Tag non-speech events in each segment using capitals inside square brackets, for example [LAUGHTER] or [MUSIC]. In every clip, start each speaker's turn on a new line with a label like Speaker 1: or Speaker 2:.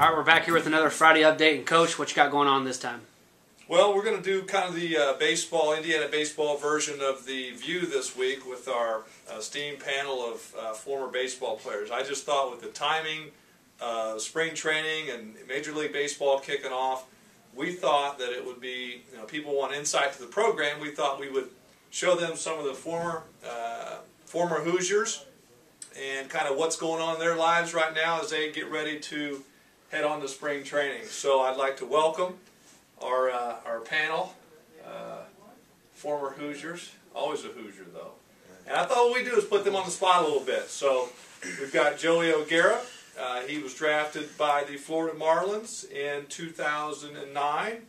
Speaker 1: All right, we're back here with another Friday update. And Coach, what you got going on this time?
Speaker 2: Well, we're going to do kind of the uh, baseball, Indiana baseball version of the View this week with our uh, esteemed panel of uh, former baseball players. I just thought with the timing, uh, spring training, and Major League Baseball kicking off, we thought that it would be, you know, people want insight to the program. We thought we would show them some of the former uh, former Hoosiers and kind of what's going on in their lives right now as they get ready to head on to spring training. So I'd like to welcome our uh, our panel, uh, former Hoosiers, always a Hoosier though. And I thought what we do is put them on the spot a little bit. So we've got Joey O'Gara. Uh, he was drafted by the Florida Marlins in 2009.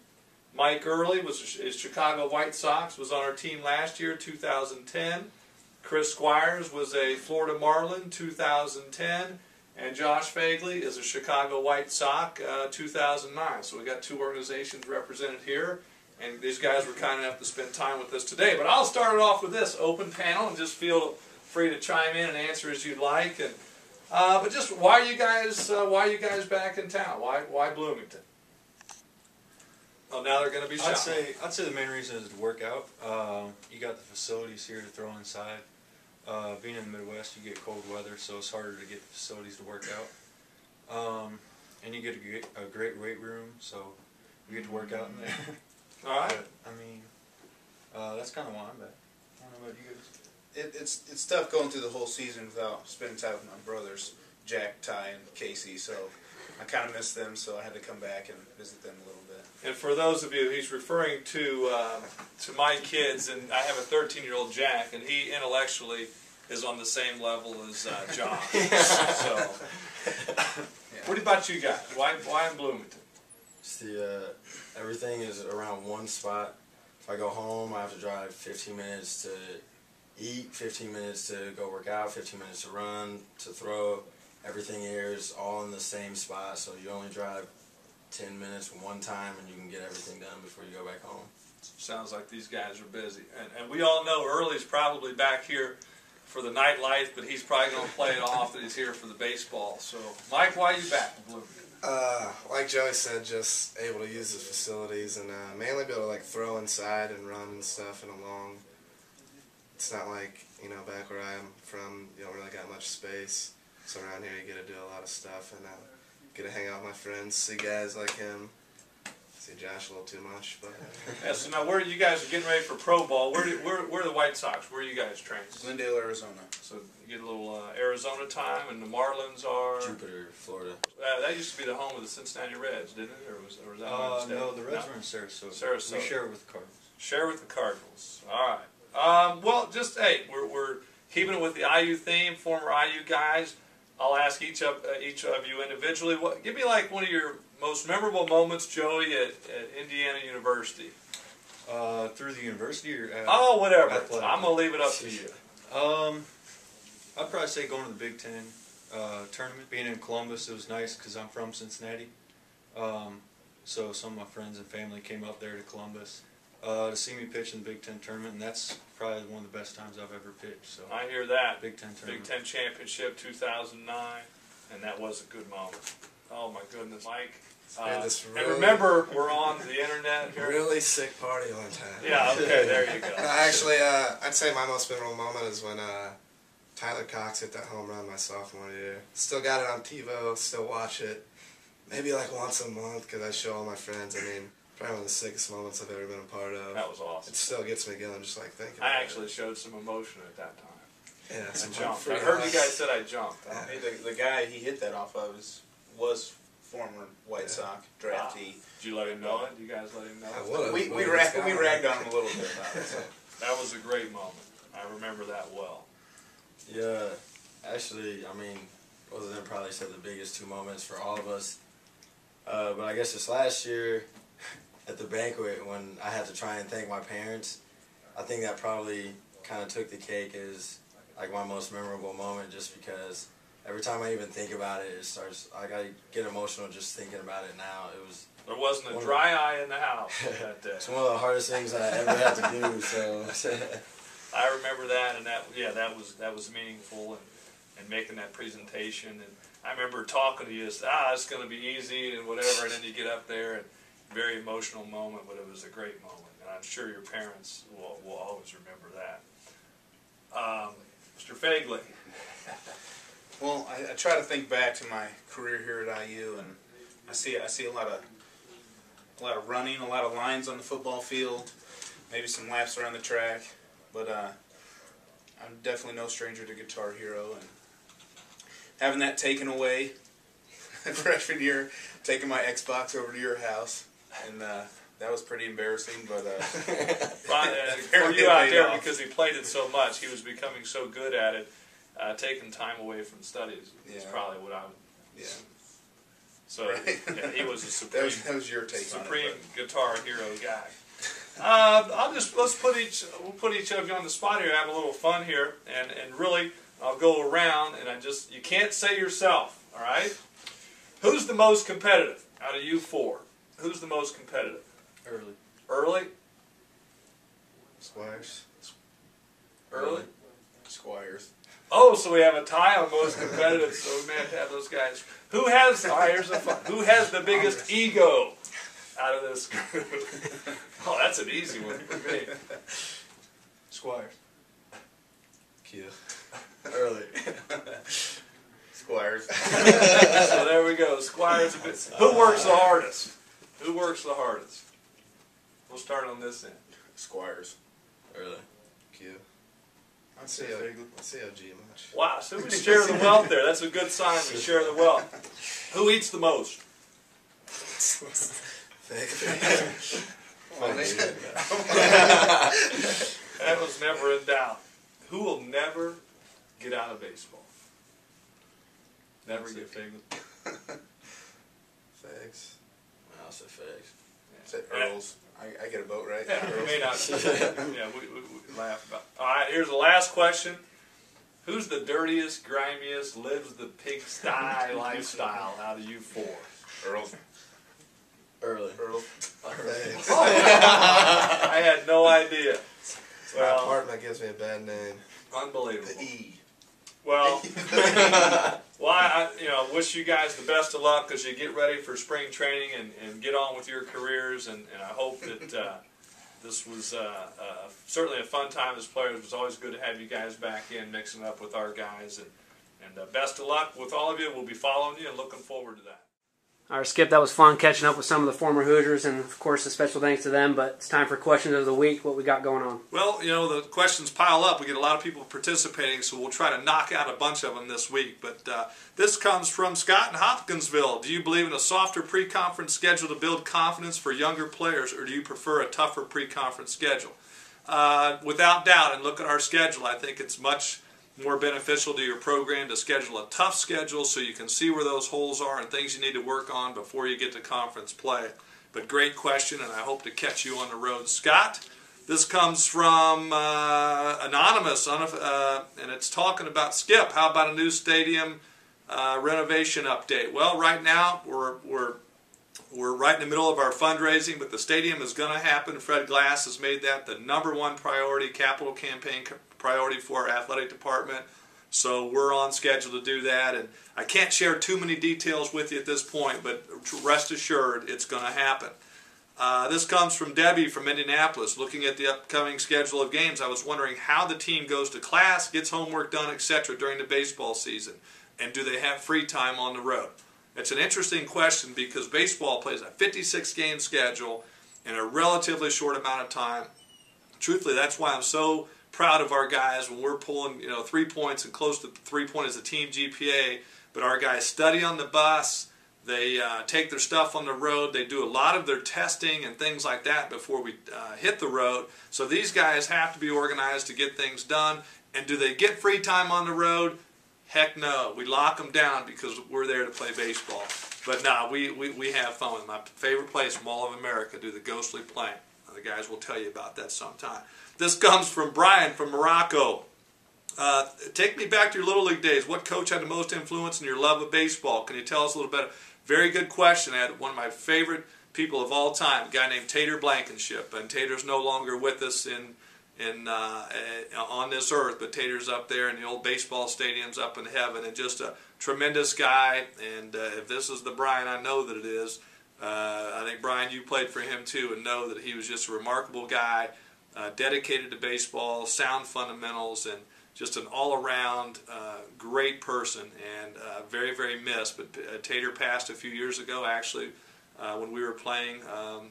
Speaker 2: Mike Early was is Chicago White Sox was on our team last year, 2010. Chris Squires was a Florida Marlin, 2010. And Josh Phegley is a Chicago White Sox, uh, 2009. So we got two organizations represented here, and these guys were kind enough to spend time with us today. But I'll start it off with this open panel, and just feel free to chime in and answer as you'd like. And uh, but just why are you guys uh, why are you guys back in town? Why why Bloomington? Oh, now they're going to be shot.
Speaker 3: I'd say I'd say the main reason is to work out. Um, you got the facilities here to throw inside. Uh, being in the Midwest, you get cold weather, so it's harder to get the facilities to work out. Um, and you get a great, a great weight room, so you get to work out in there. [LAUGHS]
Speaker 2: All right.
Speaker 3: But, I mean, uh, that's kind of why I'm back. I don't know about you guys.
Speaker 4: It, it's it's tough going through the whole season without spending time with my brothers, Jack, Ty, and Casey. So I kind of missed them, so I had to come back and visit them a little bit.
Speaker 2: And for those of you, he's referring to um, to my kids, and I have a 13-year-old Jack, and he intellectually is on the same level as uh, John. [LAUGHS] so, what about you guys? Why why in Bloomington?
Speaker 5: It's the uh, everything is around one spot. If I go home, I have to drive 15 minutes to eat, 15 minutes to go work out, 15 minutes to run, to throw. Everything airs all in the same spot, so you only drive 10 minutes one time and you can get everything done before you go back home.
Speaker 2: Sounds like these guys are busy, and, and we all know Early's probably back here for the nightlife, but he's probably going to play it off that he's here for the baseball. So, Mike, why are you back in Bloomington?
Speaker 6: Uh, like Joey said, just able to use the facilities and uh, mainly be able to like throw inside and run and stuff and along. It's not like you know back where I'm from, you don't really got much space. So around here, you get to do a lot of stuff and uh, get to hang out with my friends, see guys like him. See Josh a little too much, but
Speaker 2: Yeah, so now where you guys are getting ready for pro ball? Where do, where where are the White Sox? Where are you guys training?
Speaker 4: Glendale, Arizona.
Speaker 2: So you get a little uh, Arizona time, and the Marlins are.
Speaker 5: Jupiter, Florida.
Speaker 2: Uh, that used to be the home of the Cincinnati Reds, didn't it? Or was, or was that my
Speaker 3: Uh, no, the Reds are in Sarasota.
Speaker 2: Sarasota.
Speaker 3: We share it with the Cardinals.
Speaker 2: Share with the Cardinals. All right. Um, well, just hey, we're, we're keeping it with the IU theme. Former IU guys. I'll ask each of uh, each of you individually. What give me like one of your most memorable moments, Joey, at, at Indiana University.
Speaker 3: Uh, through the university or at
Speaker 2: Oh, whatever.
Speaker 3: Athletic.
Speaker 2: I'm gonna leave it up to you.
Speaker 3: Um, I'd probably say going to the Big Ten uh, tournament. Being in Columbus, it was nice because I'm from Cincinnati. Um, so some of my friends and family came up there to Columbus uh, to see me pitch in the Big Ten tournament, and that's probably one of the best times I've ever pitched. So
Speaker 2: I hear that.
Speaker 3: Big Ten tournament. Big.
Speaker 2: Ten Championship 2009, and that was a good moment. Oh my goodness, Mike. Uh,
Speaker 6: had this
Speaker 2: and remember, we're on the internet here.
Speaker 6: really sick party one time.
Speaker 2: Yeah. Okay. There you go. [LAUGHS]
Speaker 6: No, actually, uh, I'd say my most memorable moment is when uh, Tyler Cox hit that home run my sophomore year. Still got it on TiVo, still watch it. Maybe like once a month because I show all my friends. I mean, probably one of the sickest moments I've ever been a part of.
Speaker 2: That was awesome.
Speaker 6: It still gets me going just like thinking.
Speaker 2: I
Speaker 6: about
Speaker 2: actually showed some emotion at that time.
Speaker 6: yeah,
Speaker 2: I
Speaker 6: some
Speaker 2: jumped. I heard you guys said I jumped.
Speaker 6: Yeah.
Speaker 4: Hey, the, the guy he hit that off of is, was former White Sox draftee.
Speaker 2: Did you let him know it? You guys let him know
Speaker 6: I
Speaker 2: it?
Speaker 6: would've,
Speaker 4: We, we,
Speaker 6: it's
Speaker 4: rag, we ragged on him a little bit about it. So. [LAUGHS]
Speaker 2: That was a great moment. I remember that well.
Speaker 5: Yeah, actually, I mean, those of them probably said the biggest two moments for all of us. Uh, but I guess this last year at the banquet when I had to try and thank my parents, I think that probably kind of took the cake as like my most memorable moment just because every time I even think about it, it starts, like I get emotional just thinking about it now. It was,
Speaker 2: There wasn't a dry eye in the house [LAUGHS] that day.
Speaker 5: it's one of the hardest things I ever had to do, so. [LAUGHS]
Speaker 2: I remember that, and that yeah, that was that was meaningful, and and making that presentation. And I remember talking to you, ah, it's going to be easy and whatever, and then you get up there and very emotional moment, but it was a great moment, and I'm sure your parents will, will always remember that. Um, Mr. Phegley. [LAUGHS]
Speaker 4: Well, I, I try to think back to my career here at IU, and I see I see a lot of a lot of running, a lot of lines on the football field, maybe some laps around the track, but uh, I'm definitely no stranger to Guitar Hero, and having that taken away [LAUGHS] freshman year, taking my Xbox over to your house, and uh, that was pretty embarrassing, but. Uh, [LAUGHS]
Speaker 2: uh, for you out there,
Speaker 4: off.
Speaker 2: because he played it so much, he was becoming so good at it, uh, taking time away from studies is probably what I would.
Speaker 4: yeah,
Speaker 2: So
Speaker 4: Right.
Speaker 2: yeah, he was a [LAUGHS]
Speaker 4: that
Speaker 2: supreme,
Speaker 4: was, that was your take
Speaker 2: supreme
Speaker 4: on it.
Speaker 2: guitar hero guy. Uh, I'll just let's put each we'll put each of you on the spot here, have a little fun here, and and really I'll go around, and I just you can't say yourself, all right? Who's the most competitive out of you four? Who's the most competitive?
Speaker 3: Early.
Speaker 2: Early,
Speaker 6: Squires.
Speaker 2: early.
Speaker 4: Squires.
Speaker 2: Oh, so we have a tie on most competitive. So we may have to have those guys. Who has? All right, here's a fun. Who has the biggest ego out of this group? [LAUGHS] Oh, that's an easy one for me.
Speaker 3: Squires.
Speaker 6: Q.
Speaker 5: Early. [LAUGHS]
Speaker 4: Squires.
Speaker 2: So there we go. Squires. a bit- Who works the hardest? Who works the hardest? We'll start on this end.
Speaker 4: Squires.
Speaker 5: Early.
Speaker 6: Q. I'd say O. I'd say OG much.
Speaker 2: Wow. So we [LAUGHS] share the wealth there. That's a good sign. We share the wealth. Who eats the most?
Speaker 6: Man. [LAUGHS]
Speaker 2: That was never in doubt. Who will never get out of baseball? Never get Phegley.
Speaker 6: Thanks.
Speaker 5: I'll say fakes.
Speaker 4: Say Earls. I, I get a vote, right?
Speaker 2: Yeah, we
Speaker 4: Earls.
Speaker 2: may not. yeah, we, we, we laugh about. All right, here's the last question. Who's the dirtiest, grimiest, lives the pigsty [LAUGHS] lifestyle out of you four?
Speaker 4: Earls.
Speaker 5: Early.
Speaker 4: Earl.
Speaker 6: Thanks. Oh.
Speaker 2: I had no idea.
Speaker 6: It's my
Speaker 2: Well,
Speaker 6: apartment gives me a bad name.
Speaker 2: unbelievable.
Speaker 4: The E.
Speaker 2: Well, [LAUGHS] well, I, you know wish you guys the best of luck as you get ready for spring training and, and get on with your careers. And, and I hope that uh, this was uh, uh, certainly a fun time as players. It was always good to have you guys back in, mixing up with our guys. And and uh, best of luck with all of you. We'll be following you and looking forward to that.
Speaker 1: All right, Skip, that was fun catching up with some of the former Hoosiers, and of course, a special thanks to them. But it's time for questions of the week. What we got going on?
Speaker 2: Well, you know, the questions pile up. We get a lot of people participating, so we'll try to knock out a bunch of them this week. But uh, this comes from Scott in Hopkinsville. Do you believe in a softer pre conference schedule to build confidence for younger players, or do you prefer a tougher pre conference schedule? Uh, without doubt, and look at our schedule, I think it's much more beneficial to your program to schedule a tough schedule so you can see where those holes are and things you need to work on before you get to conference play. But great question, and I hope to catch you on the road. Scott, this comes from uh, Anonymous, uh, and it's talking about Skip. How about a new stadium uh, renovation update? Well, right now we're, we're, we're right in the middle of our fundraising, but the stadium is going to happen. Fred Glass has made that the number one priority, capital campaign priority for our athletic department. So we're on schedule to do that, and I can't share too many details with you at this point, but rest assured it's going to happen. Uh, this comes from Debbie from Indianapolis. Looking at the upcoming schedule of games, I was wondering how the team goes to class, gets homework done, etc. during the baseball season, and do they have free time on the road? It's an interesting question because baseball plays a 56 game schedule in a relatively short amount of time. Truthfully, that's why I'm so proud of our guys when we're pulling, you know, three points and close to three point as a team GPA. But our guys study on the bus. They uh, take their stuff on the road. They do a lot of their testing and things like that before we uh, hit the road. So these guys have to be organized to get things done. And do they get free time on the road? Heck no. We lock them down because we're there to play baseball. But no, we, we, we have fun with. My favorite place from all of America do the ghostly playing. The guys will tell you about that sometime. This comes from Brian from Morocco. Uh, take me back to your Little League days. What coach had the most influence in your love of baseball? Can you tell us a little bit? Very good question. I had one of my favorite people of all time, a guy named Tater Blankenship. And Tater's no longer with us in, in uh, on this earth, but Tater's up there in the old baseball stadiums up in heaven, and just a tremendous guy. And uh, if this is the Brian I know that it is, uh, I think Brian, you played for him too, and know that he was just a remarkable guy, uh, dedicated to baseball, sound fundamentals, and just an all-around uh, great person, and uh, very, very missed. But uh, Tater passed a few years ago, actually, uh, when we were playing um,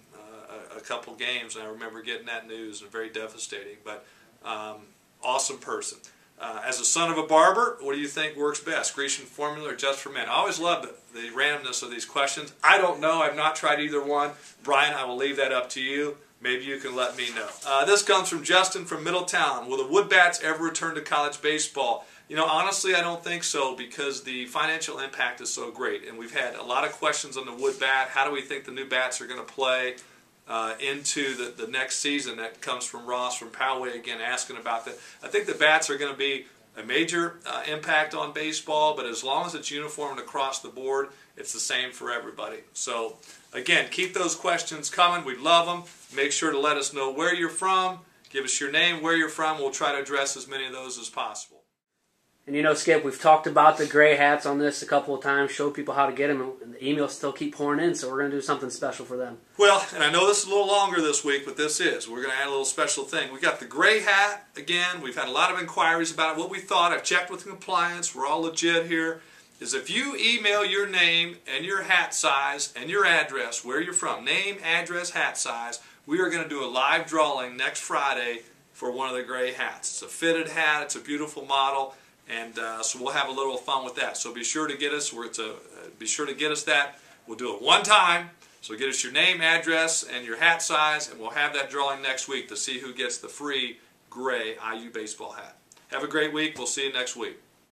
Speaker 2: a, a couple games, and I remember getting that news, and very devastating. But um, awesome person. Uh, as a son of a barber, what do you think works best, Grecian formula or just for men? I always love the, the randomness of these questions. I don't know. I've not tried either one. Brian, I will leave that up to you. Maybe you can let me know. Uh, this comes from Justin from Middletown. Will the Woodbats ever return to college baseball? You know, honestly, I don't think so because the financial impact is so great. And we've had a lot of questions on the Woodbat. How do we think the new bats are going to play? Uh, into the, the next season. That comes from Ross from Poway again asking about that. I think the bats are going to be a major uh, impact on baseball, but as long as it's uniform across the board, it's the same for everybody. So, again, keep those questions coming. We love them. Make sure to let us know where you're from. Give us your name, where you're from. We'll try to address as many of those as possible.
Speaker 1: And you know, Skip, we've talked about the gray hats on this a couple of times, showed people how to get them, and the emails still keep pouring in, so we're going to do something special for them.
Speaker 2: Well, and I know this is a little longer this week, but this is. We're going to add a little special thing. We got the gray hat again. We've had a lot of inquiries about it. What we thought, I've checked with compliance. We're all legit here. Is if you email your name and your hat size and your address, where you're from, name, address, hat size, we are going to do a live drawing next Friday for one of the gray hats. It's a fitted hat. It's a beautiful model. And uh, so we'll have a little fun with that. So be sure to get us where it's a, uh, be sure to get us that. We'll do it one time. So get us your name, address, and your hat size, and we'll have that drawing next week to see who gets the free gray IU baseball hat. Have a great week. We'll see you next week.